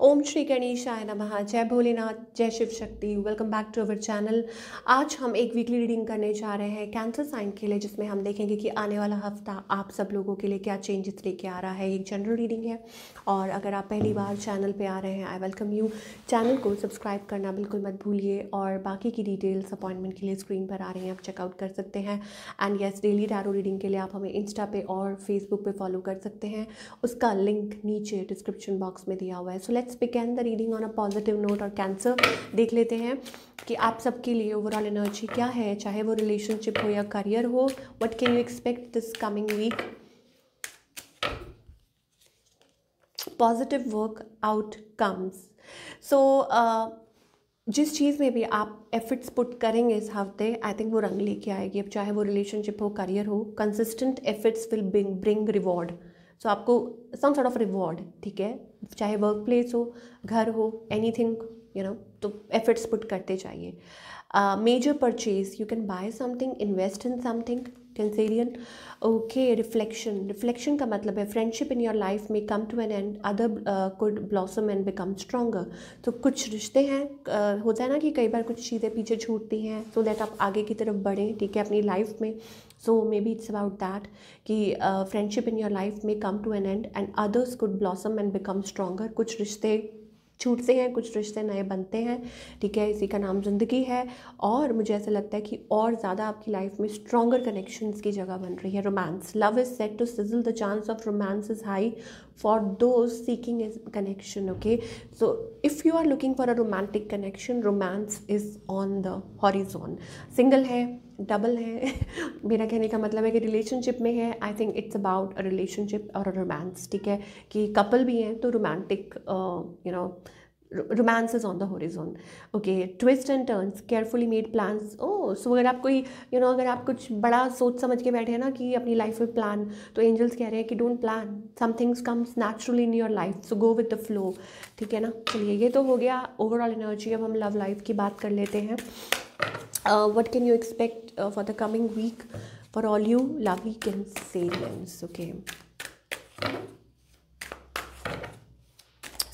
ओम श्री गणेशाय नमः। जय भोलेनाथ, जय Shiv Shakti. Welcome back to our channel आज हम एक वीकली रीडिंग करने जा रहे हैं कैंसर साइन के लिए, जिसमें हम देखेंगे कि आने वाला हफ़्ता आप सब लोगों के लिए क्या चेंजेस लेके आ रहा है। एक जनरल रीडिंग है। और अगर आप पहली बार चैनल पे आ रहे हैं आई वेलकम यू चैनल को सब्सक्राइब करना बिल्कुल मत भूलिए। और बाकी की डिटेल्स अपॉइंटमेंट के लिए स्क्रीन पर आ रही हैं, आप चेकआउट कर सकते हैं। And yes daily tarot reading के लिए आप हमें इंस्टा पे और फेसबुक पे फॉलो कर सकते हैं। उसका लिंक नीचे डिस्क्रिप्शन बॉक्स में दिया हुआ है। So let's begin the reading on a positive note और कैंसर देख लेते हैं कि आप सबके लिए ओवरऑल एनर्जी क्या है, चाहे वो रिलेशनशिप हो या करियर हो what can you expect this coming week positive work outcomes so जिस चीज़ में भी आप एफर्ट्स पुट करेंगे इस हफ़्ते आई थिंक वो रंग लेके आएगी। अब चाहे वो रिलेशनशिप हो करियर हो consistent efforts will bring reward so so, आपको सम सॉर्ट ऑफ़ रिवॉर्ड ठीक है? चाहे वर्क प्लेस हो घर हो एनी थिंग यू नो तो एफर्ट्स पुट करते चाहिए major purchase you can buy something invest in something Cancerian okay reflection reflection का मतलब है फ्रेंडशिप इन योर लाइफ में come to an end other could blossom and become stronger तो कुछ रिश्ते हैं uh, होता है ना कि कई बार कुछ चीज़ें पीछे छूटती हैं सो so दैट आप आगे की तरफ़ बढ़ें ठीक है अपनी लाइफ में। So maybe it's about that कि फ्रेंडशिप इन योर लाइफ में come to an end and others could blossom and become stronger कुछ रिश्ते छूटते हैं, कुछ रिश्ते नए बनते हैं, ठीक है, इसी का नाम ज़िंदगी है और मुझे ऐसा लगता है कि और ज़्यादा आपकी लाइफ में स्ट्रॉगर कनेक्शंस की जगह बन रही है। Romance love is set to sizzle the chance of romance is high for those seeking is connection okay so if you are looking for a romantic connection romance is on the horizon single है double है। मेरा कहने का मतलब है कि relationship में है। I think it's about a relationship और अ रोमांस ठीक है? कि कपल भी हैं तो romantic you know romance is on the horizon okay twist and turns carefully made plans oh so अगर आप कोई यू you नो know, अगर आप कुछ बड़ा सोच समझ के बैठे हैं ना कि अपनी लाइफ में प्लान तो एंजल्स कह रहे हैं कि don't plan some things comes naturally in your life so go with the flow ठीक है ना? चलिए ये तो हो गया ओवरऑल एनर्जी अब हम लव लाइफ की बात कर लेते हैं। uh, what can you expect uh, for the coming week for all you lovey cancerians okay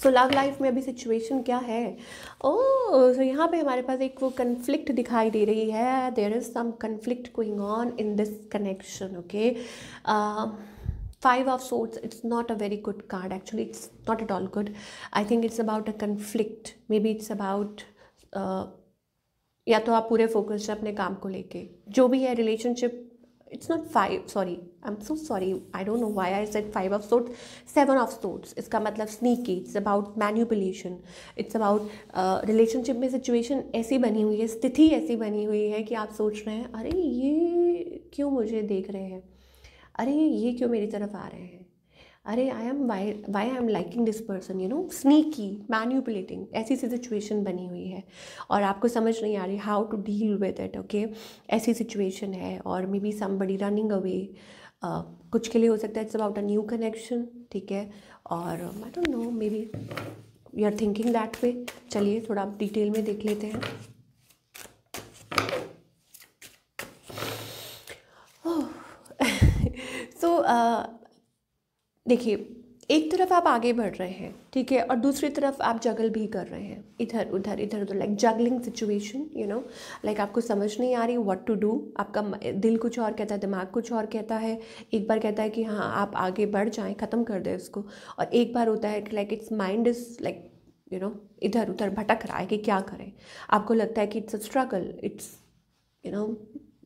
so love life में अभी सिचुएशन क्या है ओ oh, so यहाँ पे हमारे पास एक वो कन्फ्लिक्ट दिखाई दे रही है there is some conflict going on in this connection okay five of swords it's not a very good card actually it's not at all good i think it's about a conflict maybe it's about uh, या तो आप पूरे focus अपने काम को लेके, जो भी है relationship it's not five sorry I am so sorry I don't know why I said five of swords seven of swords इसका मतलब sneaky it's about manipulation it's about relationship में सिचुएशन ऐसी बनी हुई है, स्थिति ऐसी बनी हुई है कि आप सोच रहे हैं, अरे, ये क्यों मुझे देख रहे हैं? अरे, ये क्यों मेरी तरफ़ आ रहे हैं? अरे I am why why I am liking this person you know sneaky manipulating ऐसी सी सिचुएशन बनी हुई है। और आपको समझ नहीं आ रही how to deal with it okay ऐसी सिचुएशन है और maybe somebody running away कुछ के लिए हो सकता है it's about a new connection ठीक है? और I don't know maybe you are thinking that way चलिए, थोड़ा आप डिटेल में देख लेते हैं। सो देखिए, एक तरफ़ आप आगे बढ़ रहे हैं, ठीक है, और दूसरी तरफ़ आप जगल भी कर रहे हैं। इधर, उधर इधर, उधर like juggling situation you know like आपको समझ नहीं आ रही व्हाट टू डू आपका दिल कुछ और कहता है, दिमाग कुछ और कहता है। एक बार कहता है कि हाँ आप आगे बढ़ जाएँ, ख़त्म कर दें उसको। और एक बार होता है कि like it's mind is like you know इधर उधर भटक रहा है कि क्या करें। आपको लगता है कि it's a struggle it's you know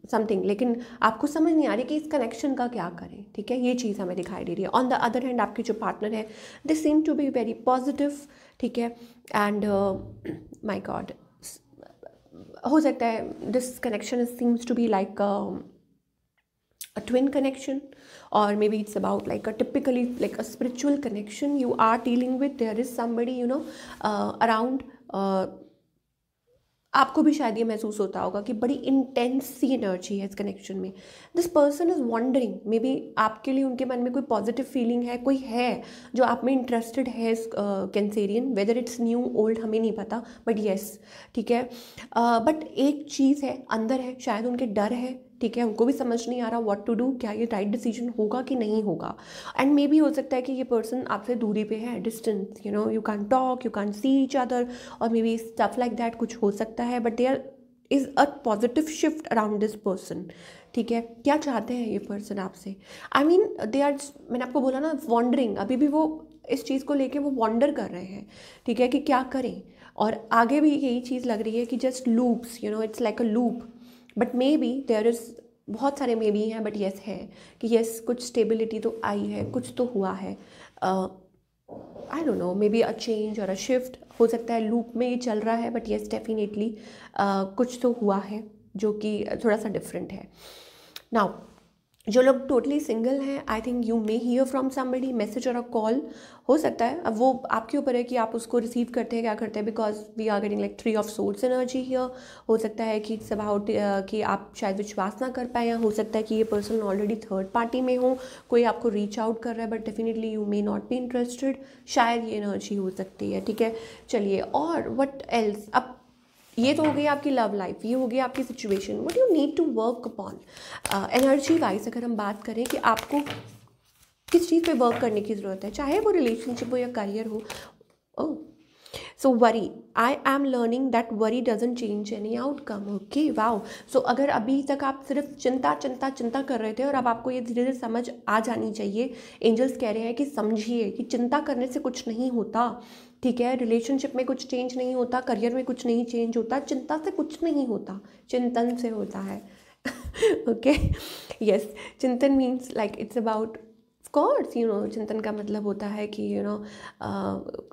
something लेकिन आपको समझ नहीं आ रही कि इस कनेक्शन का क्या करें, ठीक है? ये चीज़ हमें दिखाई दे रही है। ऑन द अदर हैंड आपके जो पार्टनर है this seem to be very positive ठीक है? एंड माई गॉड हो सकता है this connection seems to be like a twin connection और maybe it's about like a typically like a spiritual connection you are dealing with there is somebody you know around आपको भी शायद ये महसूस होता होगा कि बड़ी इंटेंस सी एनर्जी है इस कनेक्शन में। This person is wondering maybe आपके लिए उनके मन में कोई पॉजिटिव फीलिंग है, कोई है जो आप में इंटरेस्टेड है इस Cancerian whether it's new old हमें नहीं पता बट येस ठीक है? बट एक चीज़ है, अंदर है, शायद उनके डर है ठीक है, उनको भी समझ नहीं आ रहा व्हाट टू डू क्या ये राइट डिसीज़न होगा कि नहीं होगा? एंड मे भी हो सकता है कि ये पर्सन आपसे दूरी पे है distance you know you can talk you can see each other और maybe stuff like that कुछ हो सकता है but they are is a positive shift around this person ठीक है? क्या चाहते हैं ये पर्सन आपसे? आई मीन दे आर मैंने आपको बोला ना वॉन्डरिंग अभी भी वो इस चीज़ को लेके वो वॉन्डर कर रहे हैं, ठीक है? कि क्या करें? और आगे भी यही चीज़ लग रही है कि just loops you know it's like a loop but maybe there is बहुत सारे मे बी हैं बट येस है कि येस कुछ स्टेबिलिटी तो आई है, कुछ तो हुआ है। I don't know maybe a change और अ शिफ्ट हो सकता है लूप में ये चल रहा है बट येस डेफिनेटली कुछ तो हुआ है जो कि थोड़ा सा डिफरेंट है। नाउ जो लोग टोटली सिंगल हैं I think you may hear from somebody message और अ कॉल हो सकता है। अब वो आपके ऊपर है कि आप उसको रिसीव करते हैं, क्या करते हैं? Because we are getting like three of swords energy here हो सकता है कि इट्स अबाउट कि आप शायद विश्वास ना कर पाए या हो सकता है कि ये पर्सन ऑलरेडी थर्ड पार्टी में हो। कोई आपको रीच आउट कर रहा है but definitely you may not be interested शायद ये एनर्जी हो सकती है, ठीक है? चलिए, और वट एल्स अब ये तो हो गई आपकी लव लाइफ ये हो गई आपकी situation what you need to work upon energy wise अगर हम बात करें कि आपको किस चीज़ पे वर्क करने की ज़रूरत है, चाहे वो रिलेशनशिप हो या करियर हो ओह so worry I am learning that worry doesn't change any outcome okay wow so अगर अभी तक आप सिर्फ़ चिंता चिंता चिंता कर रहे थे और अब आपको ये धीरे धीरे समझ आ जानी चाहिए एंजल्स कह रहे हैं कि समझिए कि चिंता करने से कुछ नहीं होता। ठीक है रिलेशनशिप में कुछ चेंज नहीं होता करियर में कुछ नहीं चेंज होता, चिंता से कुछ नहीं होता, चिंतन से होता है। ओके यस चिंतन means like it's about of course you know चिंतन का मतलब होता है कि यू नो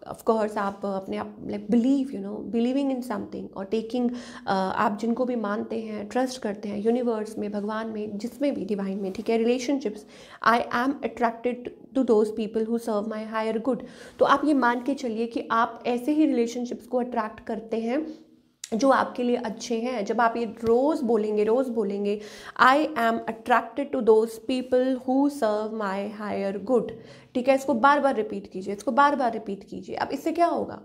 ऑफकोर्स आप अपने आप like believe you know believing in something और टेकिंग आप जिनको भी मानते हैं ट्रस्ट करते हैं यूनिवर्स में, भगवान में, जिसमें भी डिवाइन में, ठीक है? Relationships I am attracted to those people who serve my higher good तो आप ये मान के चलिए कि आप ऐसे ही रिलेशनशिप्स को अट्रैक्ट करते हैं जो आपके लिए अच्छे हैं, जब आप ये रोज़ बोलेंगे रोज़ बोलेंगे I am attracted to those people who serve my higher good ठीक है? इसको बार बार रिपीट कीजिए, इसको बार बार रिपीट कीजिए। अब इससे क्या होगा?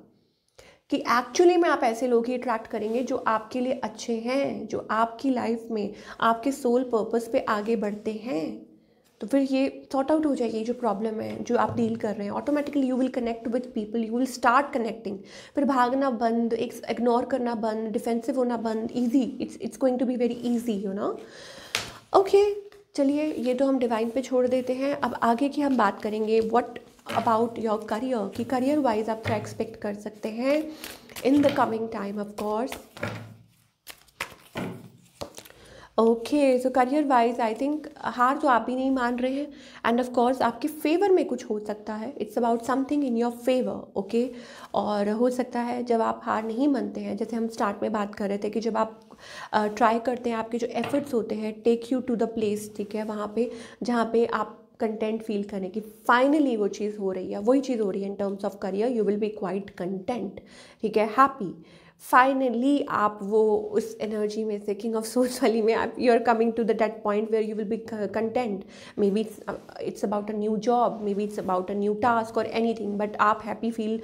कि एक्चुअली में आप ऐसे लोग ही अट्रैक्ट करेंगे जो आपके लिए अच्छे हैं, जो आपकी लाइफ में, आपके सोल पर्पस पे आगे बढ़ते हैं। तो फिर ये सॉर्ट आउट हो जाएगी जो प्रॉब्लम है, जो आप डील कर रहे हैं automatically you will connect with people you will start connecting फिर भागना बंद एक इग्नोर करना बंद डिफेंसिव होना बंद easy it's it's going to be very easy you know okay चलिए, ये तो हम डिवाइन पे छोड़ देते हैं। अब आगे की हम बात करेंगे वट अबाउट योर करियर कि करियर वाइज आप क्या एक्सपेक्ट कर सकते हैं? In the coming time of course okay so career wise I think हार तो आप ही नहीं मान रहे हैं। एंड ऑफ़ कोर्स आपके फेवर में कुछ हो सकता है। It's about something in your favour okay और हो सकता है जब आप हार नहीं मानते हैं जैसे हम स्टार्ट में बात कर रहे थे कि जब आप ट्राई uh, करते हैं आपके जो एफर्ट्स होते हैं take you to the place ठीक है वहाँ पे जहाँ पे आप कंटेंट फील करने की फाइनली वो चीज़ हो रही है वही चीज़ हो रही है in terms of career you will be quite content ठीक है हैप्पी फाइनली आप वो उस एनर्जी में से किंग ऑफ़ सोल्स वाली में आप you are coming to the date point where you will be content maybe it's it's about a new job maybe it's about a new task और anything but आप happy feel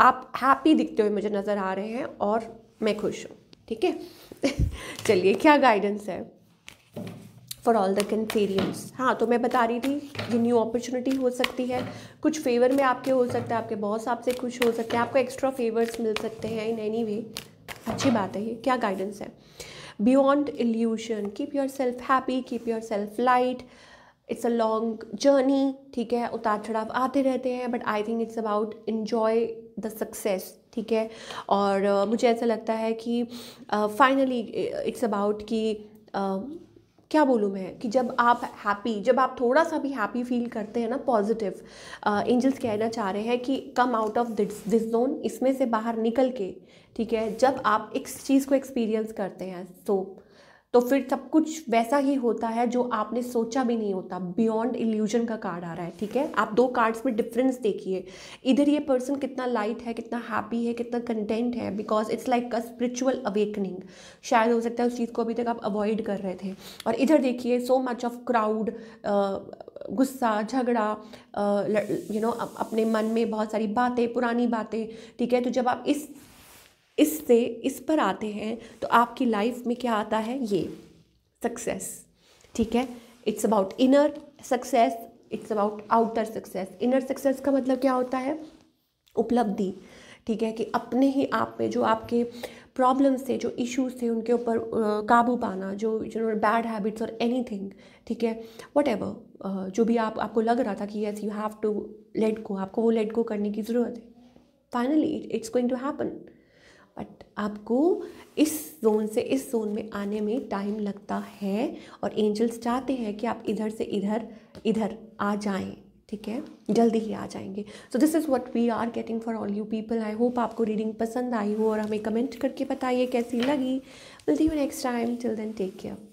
आप happy दिखते हुए मुझे नज़र आ रहे हैं और मैं खुश हूँ, ठीक है? चलिए, क्या गाइडेंस है? फॉर ऑल द कैंसेरियंस हाँ तो मैं बता रही थी ये न्यू अपॉर्चुनिटी हो सकती है। कुछ फेवर में आपके हो सकता है आपके बॉस आपसे खुश हो सकते हैं आपको एक्स्ट्रा फेवर्स मिल सकते हैं इन एनी वे अच्छी बात है ये क्या गाइडेंस है? Beyond illusion keep yourself happy keep yourself light it's a long journey ठीक है? उतार चढ़ाव आते रहते हैं but I think it's about enjoy the success ठीक है? और uh, मुझे ऐसा लगता है कि फाइनली इट्स अबाउट कि uh, क्या बोलूँ मैं, कि जब आप हैप्पी जब आप थोड़ा सा भी हैप्पी फील करते हैं ना पॉजिटिव एंजल्स कहना चाह रहे हैं कि come out of this this zone इसमें से बाहर निकल के, ठीक है, जब आप इस चीज़ को एक्सपीरियंस करते हैं तो तो फिर सब कुछ वैसा ही होता है जो आपने सोचा भी नहीं होता। बियॉन्ड इल्यूजन का कार्ड आ रहा है, ठीक है? आप दो कार्ड्स में डिफरेंस देखिए। इधर ये पर्सन कितना लाइट है, कितना हैप्पी है, कितना कंटेंट है because it's like a spiritual awakening शायद हो सकता है उस चीज़ को अभी तक आप अवॉइड कर रहे थे। और इधर देखिए सो मच ऑफ़ क्राउड गुस्सा, झगड़ा यू नो अपने मन में बहुत सारी बातें, पुरानी बातें, ठीक है? तो जब आप इस इससे, इस पर आते हैं तो आपकी लाइफ में क्या आता है? ये सक्सेस ठीक है? It's about inner success it's about outer success inner success का मतलब क्या होता है? उपलब्धि. ठीक है कि अपने ही आप में जो आपके प्रॉब्लम्स थे, जो इश्यूज़ थे, उनके ऊपर काबू पाना, जो, जिन्होंने बैड हैबिट्स और एनी ठीक है? वट एवर जो भी आप, आपको लग रहा था कि yes you have to let go आपको वो लेट गो करने की ज़रूरत है. Finally it's going to happen but आपको इस जोन से इस जोन में आने में टाइम लगता है और एंजल्स चाहते हैं कि आप इधर से इधर इधर आ जाएँ, ठीक है? जल्दी ही आ जाएँगे। So this is what we are getting for all you people I hope आपको रीडिंग पसंद आई हो और हमें कमेंट करके बताइए कैसी लगी। विल हूँ next time till then take care